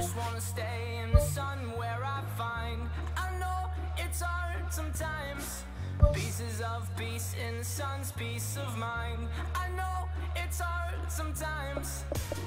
just wanna stay in the sun where I find I know it's hard sometimes. Pieces of peace in the sun's peace of mind. I know it's hard sometimes.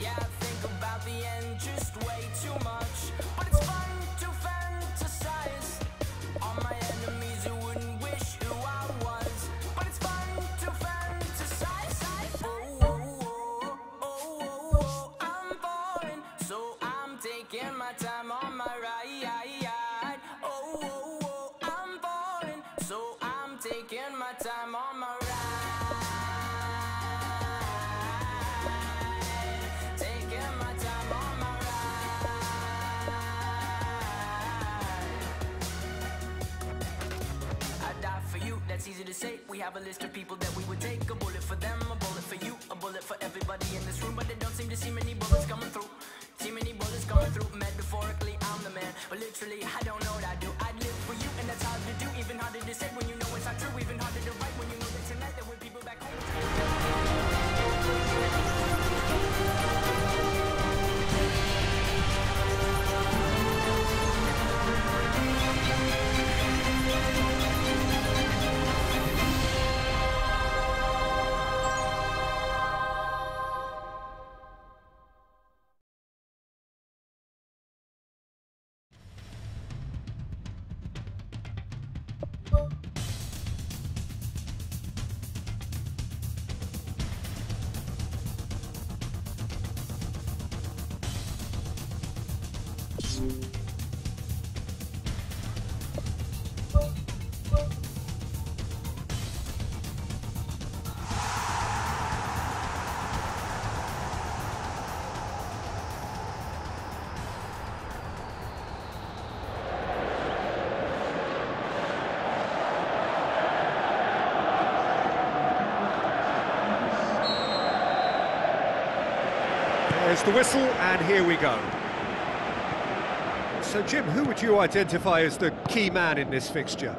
Yeah, I think about the end just way too much. But it's fun to We have a list of people that we would take. A bullet for them, a bullet for you, a bullet for everybody in this room. But they don't seem to see many bullets coming through. See many bullets coming through. Metaphorically, I'm the man. But literally, I don't know what I do. There's the whistle, and here we go. So, Jim, who would you identify as the key man in this fixture?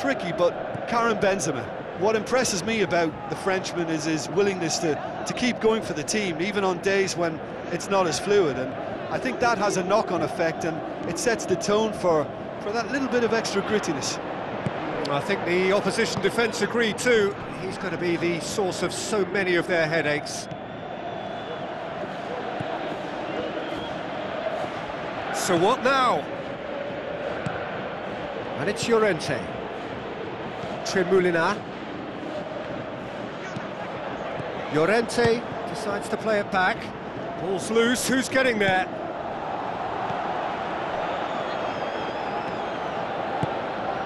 Tricky, but Karim Benzema. What impresses me about the Frenchman is his willingness to, to keep going for the team, even on days when it's not as fluid. And I think that has a knock-on effect, and it sets the tone for, for that little bit of extra grittiness. I think the opposition defence agree too. He's going to be the source of so many of their headaches. So what now? And it's Llorente. Trémoulinas. Llorente decides to play it back. Ball's loose, who's getting there?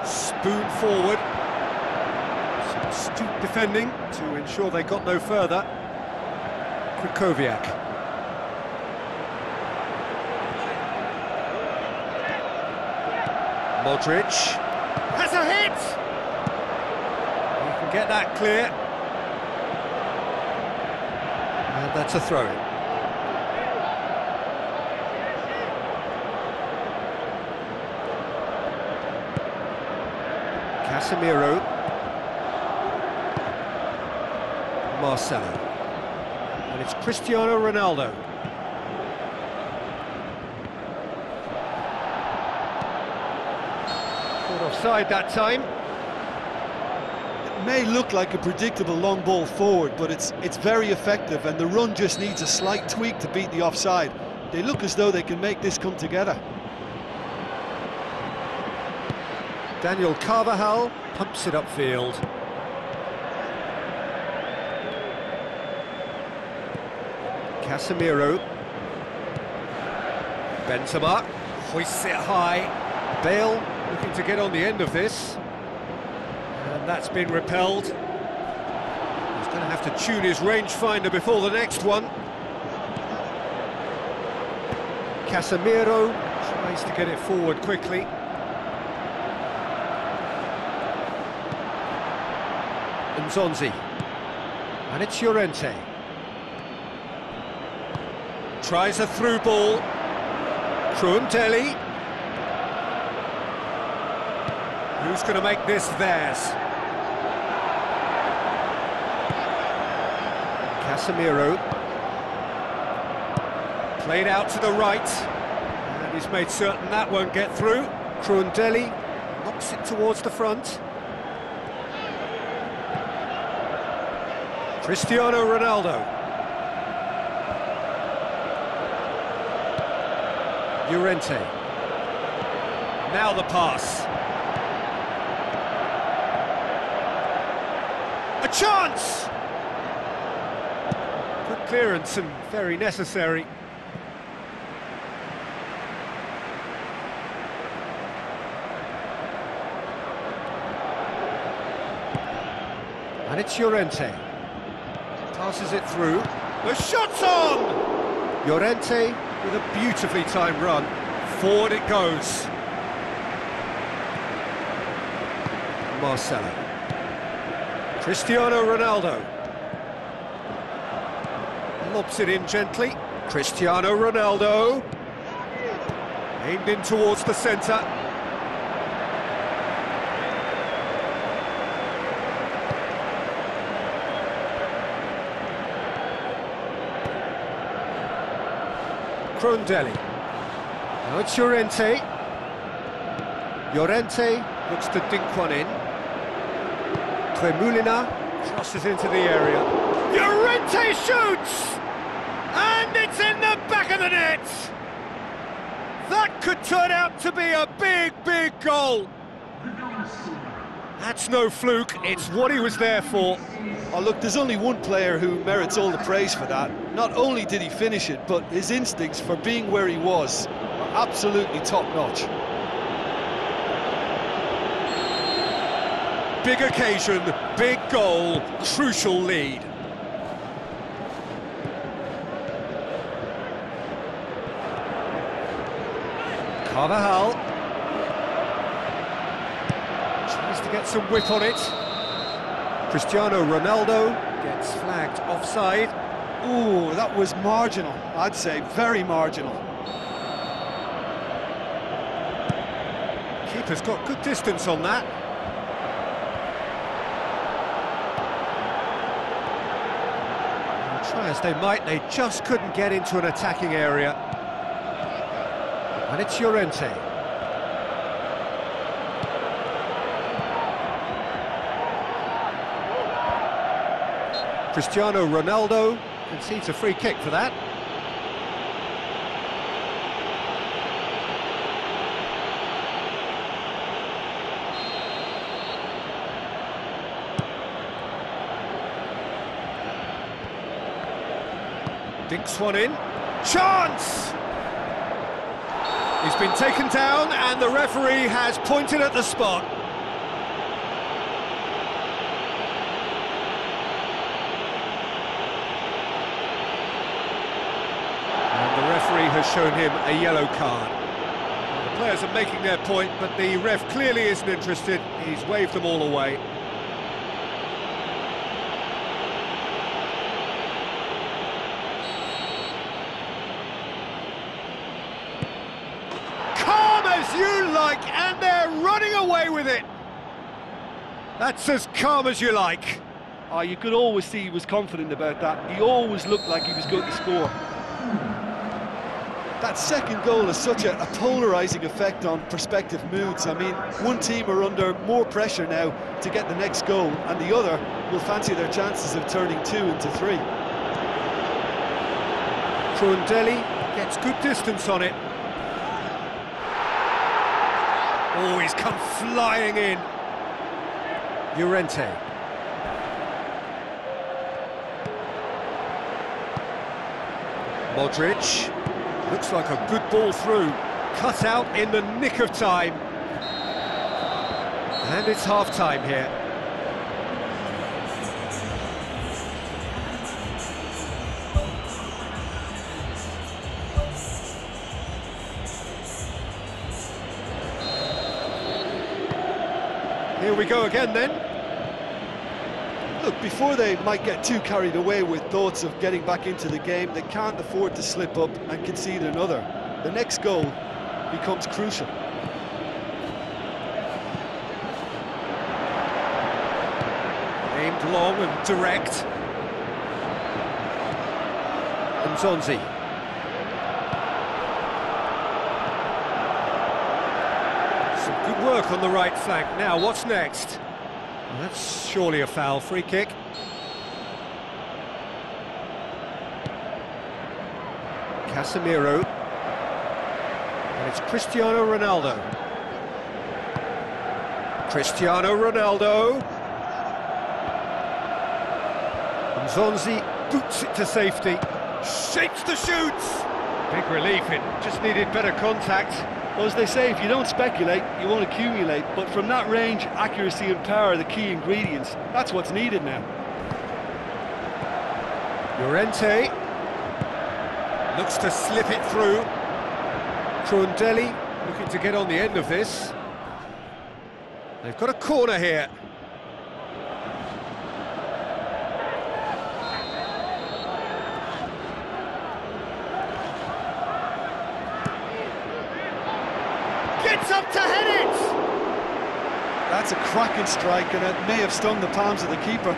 Spoon forward. Some astute defending to ensure they got no further. Krychowiak. Modric has a hit! He can get that clear. And that's a throw-in. Casemiro. Marcelo. And it's Cristiano Ronaldo. Offside that time. It may look like a predictable long ball forward, but it's it's very effective, and the run just needs a slight tweak to beat the offside. They look as though they can make this come together. Daniel Carvajal pumps it upfield. Casemiro. Benzema hoists it high. Bale looking to get on the end of this. And that's been repelled. He's going to have to tune his rangefinder before the next one. Casemiro tries to get it forward quickly. and Nzonzi. And it's Llorente. Tries a through ball. Krohn-Dehli. Who's going to make this theirs? Casemiro. Played out to the right. And he's made certain that won't get through. Krohn-Dehli knocks it towards the front. Cristiano Ronaldo. Llorente. Now the pass. Chance! Good clearance and very necessary. And it's Llorente. Passes it through. The shot's on! Llorente with a beautifully timed run. Forward it goes. Marcelo. Cristiano Ronaldo. Lobs it in gently. Cristiano Ronaldo. Aimed in towards the centre. Krohn-Dehli. Now it's Llorente. Llorente looks to dink one in. Trémoulinas crosses into the area. Llorente shoots! And it's in the back of the net! That could turn out to be a big, big goal. That's no fluke, it's what he was there for. Oh, look, there's only one player who merits all the praise for that. Not only did he finish it, but his instincts for being where he was are absolutely top-notch. Big occasion, big goal, crucial lead. Carvajal. Tries to get some whip on it. Cristiano Ronaldo gets flagged offside. Ooh, that was marginal, I'd say, very marginal. Keeper's got good distance on that. And try as they might, they just couldn't get into an attacking area. And it's Llorente. Cristiano Ronaldo concedes a free kick for that. Dinks one in. Chance! He's been taken down and the referee has pointed at the spot. And the referee has shown him a yellow card. The players are making their point, but the ref clearly isn't interested. He's waved them all away. Calm as you like, and they're running away with it. That's as calm as you like. Oh, you could always see he was confident about that. He always looked like he was going to score. That second goal has such a, a polarising effect on prospective moods. I mean, one team are under more pressure now to get the next goal, and the other will fancy their chances of turning two into three. Krohn-Dehli gets good distance on it. Oh, he's come flying in. Llorente. Modric. Looks like a good ball through. Cut out in the nick of time. And it's half-time here. Here we go again then. Look, before they might get too carried away with thoughts of getting back into the game, they can't afford to slip up and concede another. The next goal becomes crucial. Aimed long and direct. Nzonzi. Some good work on the right flank. Now, what's next? Well, that's surely a foul. Free kick. Casemiro. And it's Cristiano Ronaldo. Cristiano Ronaldo. Nzonzi boots it to safety. Shapes the shoots. Big relief, it just needed better contact. Well, as they say, if you don't speculate, you won't accumulate. But from that range, accuracy and power are the key ingredients. That's what's needed now. Llorente looks to slip it through. Krohn-Dehli looking to get on the end of this. They've got a corner here. Gets up to head it! That's a cracking strike, and it may have stung the palms of the keeper.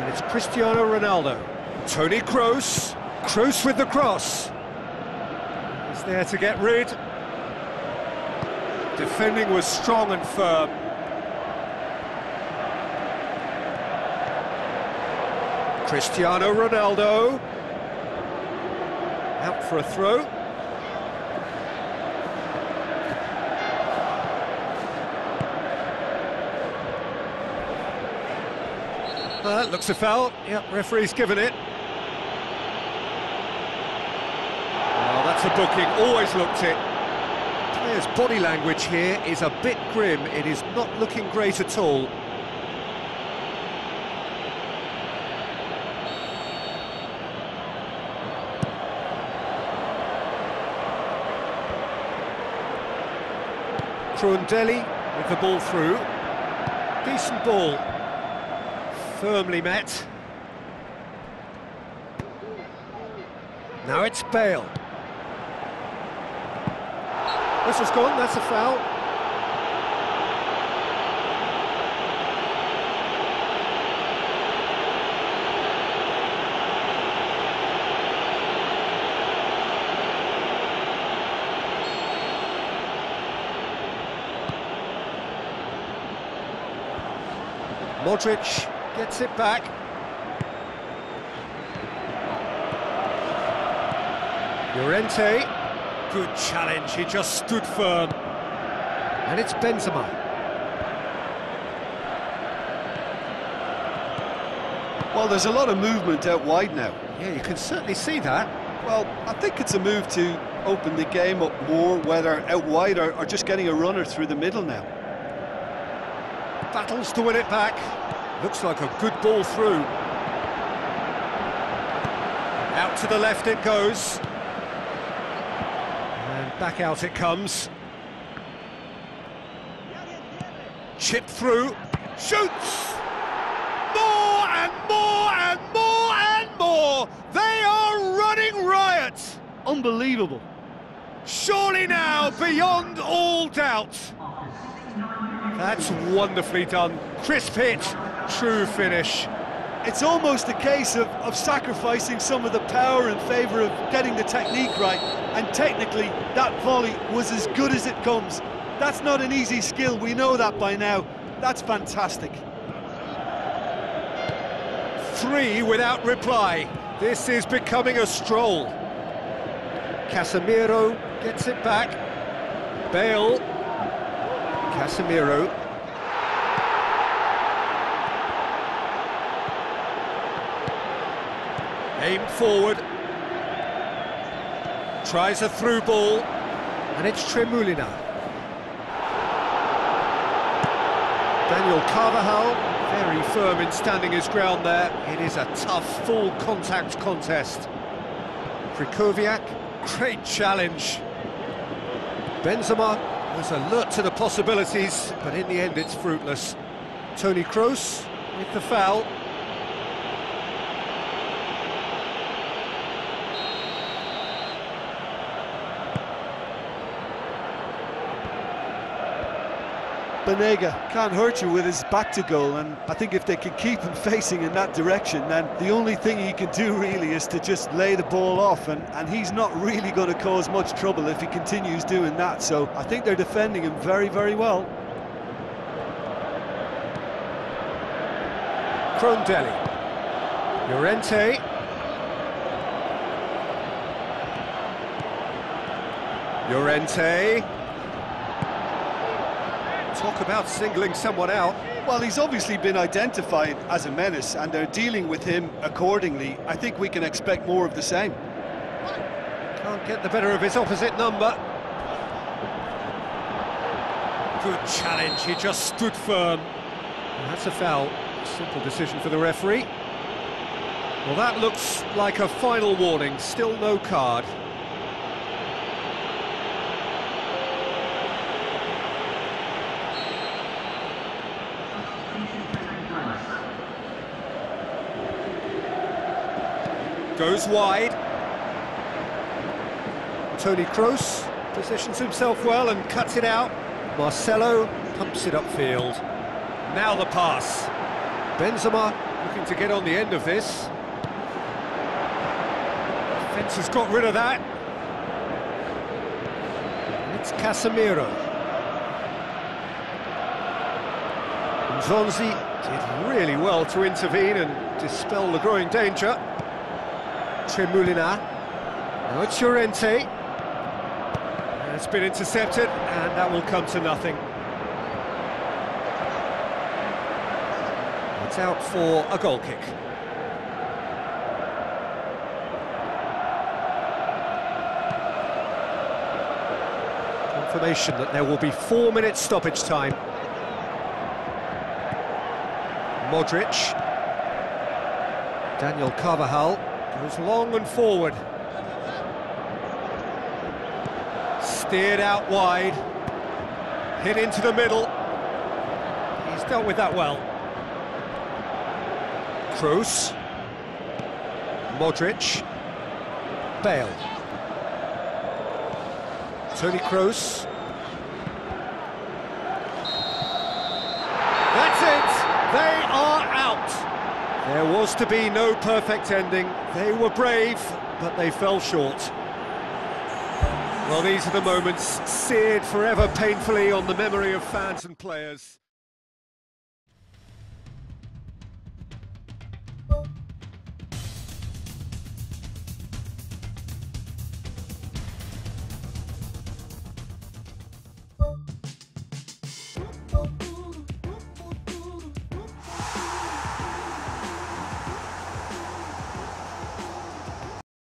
And it's Cristiano Ronaldo. Tony Kroos. Kroos with the cross. He's there to get rid. Defending was strong and firm. Cristiano Ronaldo. Out for a throw. Uh, looks a foul. Yep, referee's given it. Oh, that's a booking. Always looked it. Body language here is a bit grim. It is not looking great at all. Krohn-Dehli with the ball through. Decent ball. Firmly met. Now it's Bale. This has gone, that's a foul. Modric gets it back. Llorente, good challenge, he just stood firm. And it's Benzema. Well, there's a lot of movement out wide now. Yeah, you can certainly see that. Well, I think it's a move to open the game up more, whether out wide or, or just getting a runner through the middle now. Battles to win it back. Looks like a good ball through. Out to the left it goes. Back out it comes. Chip through. Shoots! More and more and more and more! They are running riot! Unbelievable. Surely now, beyond all doubt. That's wonderfully done. Crisp hit, true finish. It's almost a case of, of sacrificing some of the power in favour of getting the technique right. And technically, that volley was as good as it comes. That's not an easy skill, we know that by now. That's fantastic. Three without reply. This is becoming a stroll. Casemiro gets it back. Bale. Casemiro. Aimed forward. Tries a through ball. And it's Trémoulinas. Daniel Carvajal Very firm in standing his ground there. It is a tough, full contact contest. Krychowiak, great challenge. Benzema was alert to the possibilities, but in the end it's fruitless. Tony Kroos with the foul. Banega can't hurt you with his back to goal and I think if they can keep him facing in that direction then the only thing he can do really is to just lay the ball off and, and he's not really going to cause much trouble if he continues doing that so I think they're defending him very very well. Krohn-Dehli. Llorente. Llorente. Talk about singling someone out. Well, he's obviously been identified as a menace and they're dealing with him accordingly. I think we can expect more of the same. Can't get the better of his opposite number. Good challenge, he just stood firm. And that's a foul. Simple decision for the referee. Well, that looks like a final warning. Still no card. Goes wide. Tony Kroos positions himself well and cuts it out. Marcelo pumps it upfield. Now the pass. Benzema looking to get on the end of this. Fence has got rid of that. It's Casemiro. Nzonzi did really well to intervene and dispel the growing danger. Trémoulinas. Now it's Llorente. Uh, it's been intercepted, and that will come to nothing. It's out for a goal kick. Confirmation that there will be four minutes stoppage time. Modric. Daniel Carvajal goes long and forward. Steered out wide. Hit into the middle. He's dealt with that well. Kroos. Modric. Bale. Tony Kroos. That's it! They are out! There was to be no perfect ending. They were brave, but they fell short. Well, these are the moments seared forever painfully on the memory of fans and players.